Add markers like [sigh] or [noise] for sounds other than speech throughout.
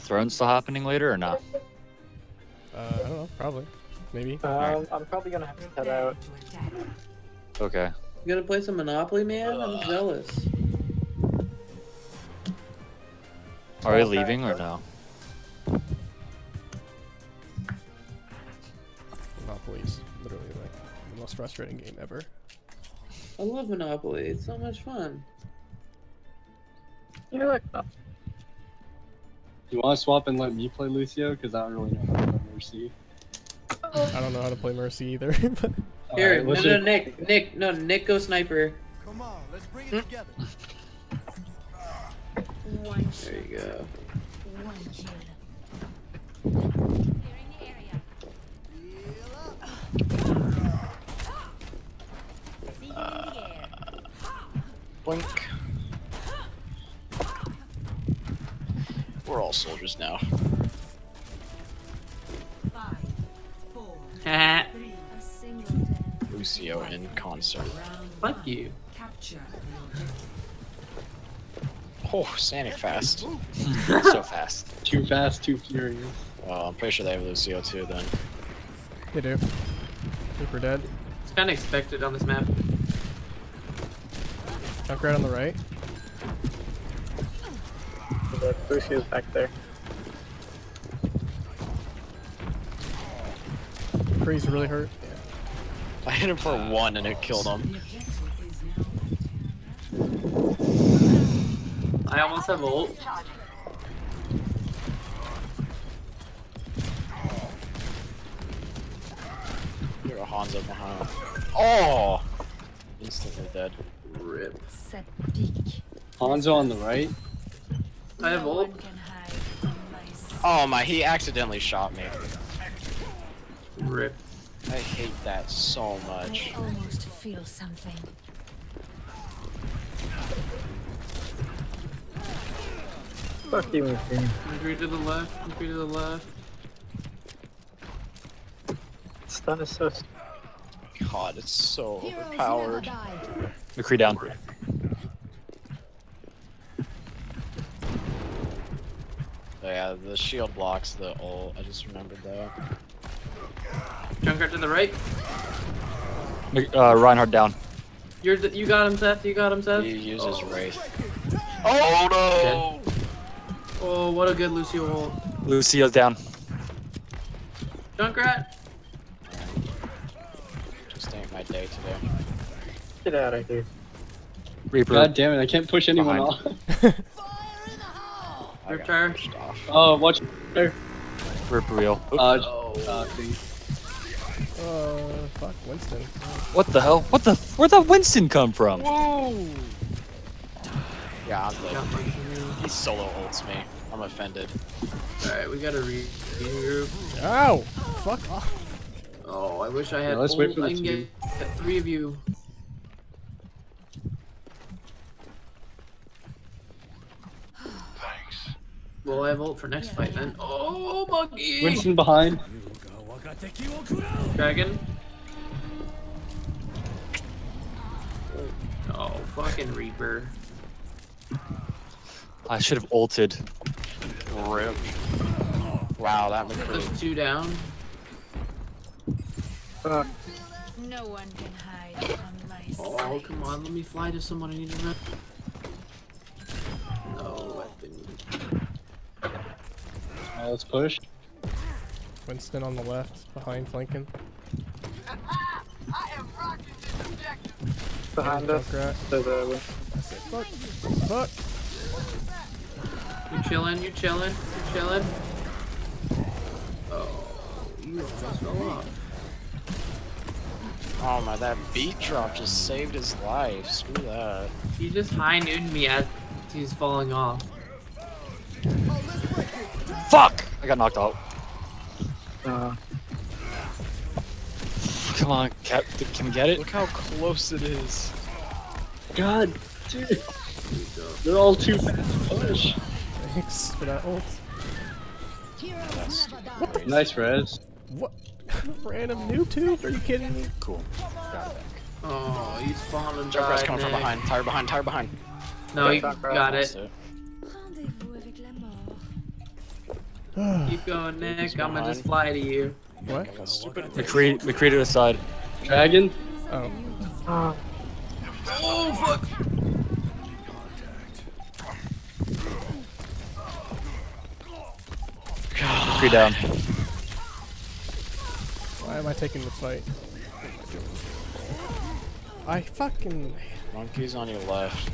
of Thrones still happening later or not? Uh, I don't know, probably. Maybe. Um, I'm probably gonna have to head out. Okay. You gonna play some Monopoly, man? I'm jealous. Are we leaving or no? Monopoly is literally like the most frustrating game ever. I love Monopoly. It's so much fun. You like that? You want to swap and let me play Lucio? Because I don't really know how to play Mercy. I don't know how to play Mercy either. [laughs] but Here, Alright, no, let's no, Nick, Nick, no, Nick, go sniper. Come on, let's bring it hmm? together. There you go. One kill. See you in the air. Blink. We're all soldiers now. Five, three. A singleton. Lucio in concert. Fuck you. Capture. Oh, Sanic fast. so fast. [laughs] Too fast, too furious. Well, I'm pretty sure they have Lucio too then. they do. Super dead. It's kind of expected on this map. Junkrat on the right. The Lucio's back there. Freeze really hurt. I hit him for one and it killed him. I almost have ult. There a Hanzo behind. Oh! Instantly dead. Rip. Septic. Hanzo on the right. I have ult. one can hide from my sight. Oh my, he accidentally shot me. Rip. I hate that so much. I almost feel something. Fuck you, Lucio. Three to the left. Three to the left. Stun is so. God, it's so Heroes overpowered. McCree down. Yeah, the shield blocks the ult. I just remembered that. Junkrat to the right. Mc- Uh, Reinhardt down. You're the, you got him, Seth. You got him, Seth. He uses oh. Wraith. Oh no! Oh, what a good Lucio ult. Lucio's down. Junkrat. Just ain't my day today. Get out of here. Reaper. God damn it, I can't push anyone Behind. off. [laughs] I Rip got tire. pushed off. Oh, watch there. Rip wheel. Uh, Oh. uh. Uh, fuck, Winston. What the hell? What the? Where'd that Winston come from? Whoa! Yeah, I'm dead. Got my- He solo holds me. I'm offended. Alright, we gotta re regroup. Ow! Fuck off. Oh, I wish I had Yeah, let's wait ult. for I the can get, get three of you. Well, I have ult for next fight then. Oh, monkey! Winston behind. Dragon. Oh, fucking Reaper. I should have ulted. Rip. Wow, that McCree. There's two down. Fuck. No one can hide from my Oh, come on, let me fly to someone I need to run. No weapon. Uh, let's push. Winston on the left, behind flanking. Behind us. Junkrat. There's a win. Fuck. Fuck. You chillin', you chillin', you chillin'. Oh, you almost fell off. Oh my, that beat drop just saved his life. Screw that. He just high nooned me as he's falling off. Fuck! I got knocked out. Uh, Come on, Cap. Can we get it? Look how close it is. God, dude. They're all too fast. Push. Thanks for that ult. Heroes never. Nice res. What? [laughs] Random noob tube? Are you kidding me? Cool. Got it back. Oh, he's spawned and Junkrat's died. coming from behind. Tire behind, tire behind. No, he Junkrat got Lost it. [sighs] Keep going, Nick. I'm gonna just fly to you. What? That stupid We create we created a side. Dragon? Oh. Ah, Oh fuck! Three down. Why am I taking the fight? I fucking Monkey's on your left.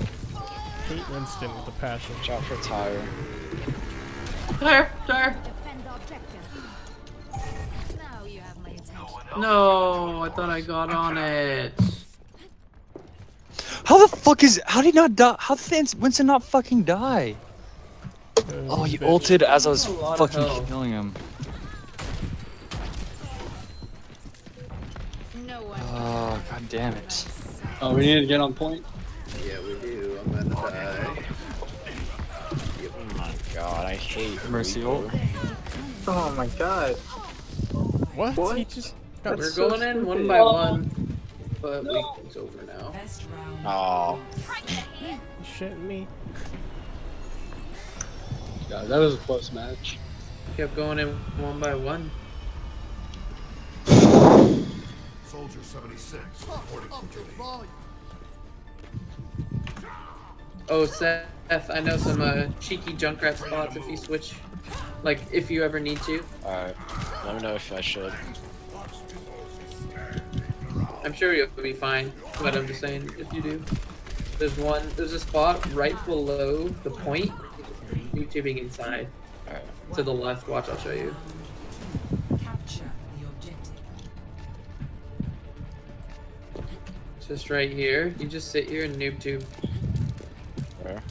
hate Winston with a passion. Watch out for tire. My attention. No, I thought I got on it. How the fuck is how did he not die? How did Winston not fucking die? Oh, he bitch. ulted as I was A lot of fucking killing him. No one Oh god damn it. Oh, we need to get on point. Yeah, we do. I'm gonna die. Oh my god, I hate Mercy Reaper. ult. oh my god. What? What? He just got We're so going in one by one, but we, it's over now. Oh, Shit, me. God, that was a close match. Kept going in one by one. Soldier 76, reporting for duty. Oh, Seth, I know some uh, cheeky Junkrat spots if you switch. Like, if you ever need to. alright. Let me know if I should. I'm sure you'll be fine, but I'm just saying, if you do. There's one, there's a spot right below the point. You tubing inside. Alright. To the left, watch, I'll show you. Just right here. You just sit here and noob tube. Where?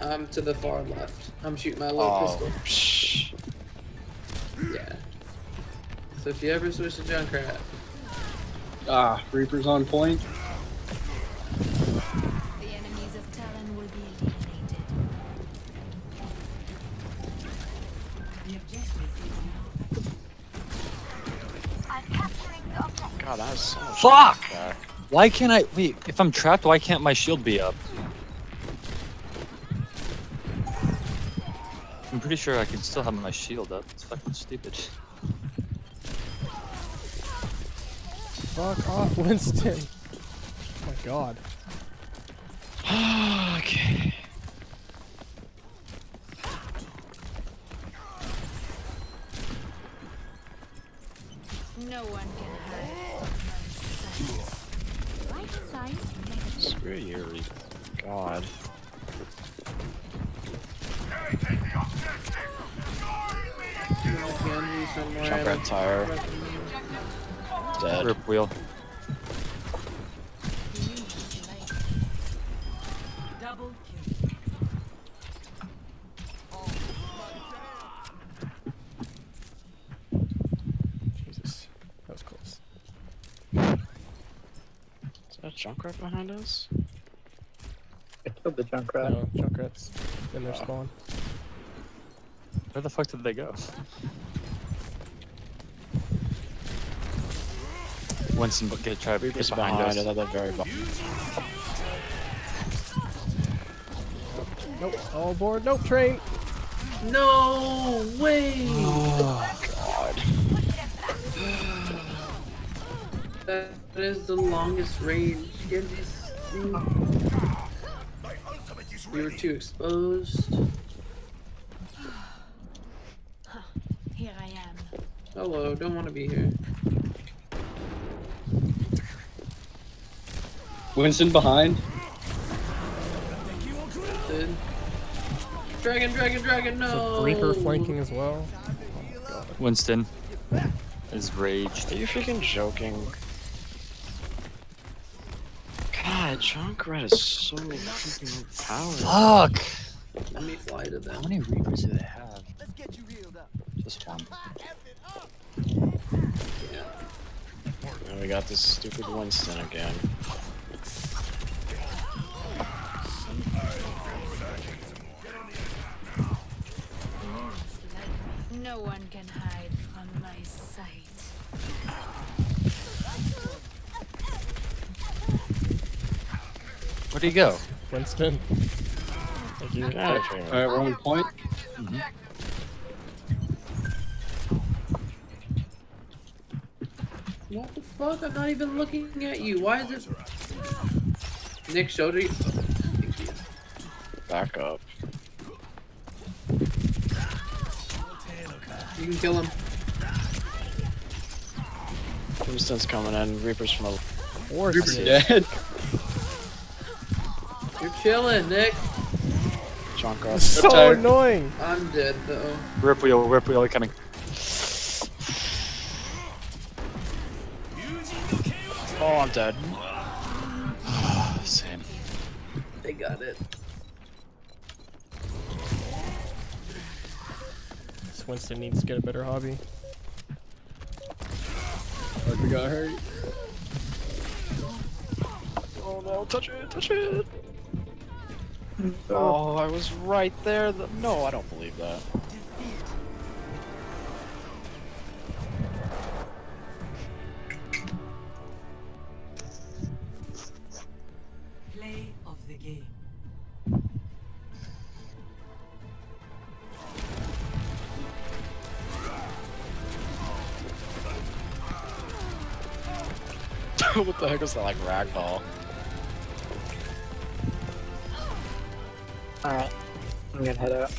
Um, to the far left. I'm shooting my little Oh, pistol. psh. Yeah. So if you ever switch to Junkrat, Ah, Reaper's on point. The enemies of Talon will be eliminated. God, that was so Fuck! Why can't I wait? If I'm trapped, why can't my shield be up? Pretty sure I can still have my shield up. It's fucking stupid. Fuck off, [laughs] Winston. Oh my god. Dead. Rip wheel. Jesus. That was close. Is that Junkrat behind us? I killed the Junkrat. No, Junkrat's in their oh. spawn. Where the fuck did they go? Winston, but get try Reaper's get behind, behind us. us. At the very bottom. Nope. All aboard. Nope. Train. No way! Oh God. That is the longest range. Get this thing. We were too exposed. Here I am. Hello, don't want to be here. Winston behind. Dude. Dragon, dragon, dragon, no! a Reaper flanking as well. Winston is raged. Are you freaking joking? God, Junkrat is so freaking powerful. Fuck! Let me fly to How many reapers do they have? Let's get you healed up. Just one. And we got this stupid Winston again. can hide from my sight. Where'd he go? Winston. Thank you. Alright, we're on point. Mm -hmm. What the fuck? I'm not even looking at you. Why is it... Nick, shoulder you... Back up. You can kill him. Winston's coming in. Reaper's from a. Horse Reaper's shit. dead. You're chilling, Nick. John Cross. So Riptide. annoying. I'm dead though. Rip wheel, rip wheel coming. Oh, I'm dead. [sighs] Same. They got it. This Winston needs to get a better hobby. Like we got hurt. Oh no, touch it, touch it. Oh, oh I was right there. No, I don't believe that. [laughs] what the heck is that, like ragdoll? Alright. I'm gonna head out.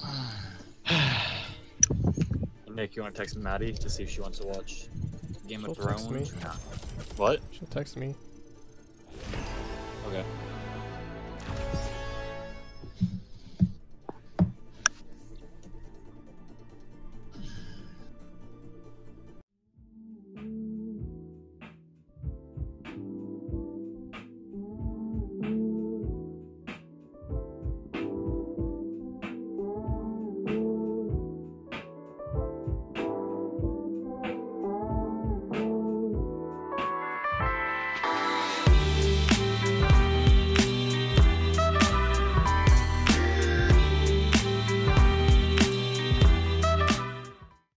[sighs] Nick, you want to text Maddie to see if she wants to watch Game of She'll text Thrones? me. What? She'll text me. Okay.